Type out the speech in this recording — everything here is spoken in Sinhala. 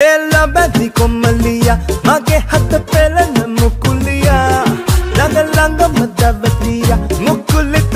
එල්ලා බැදි කොම්මලියා මගේ හත පෙළන මුකුලියා ළඟ ළඟම දවතියා මුකුලිත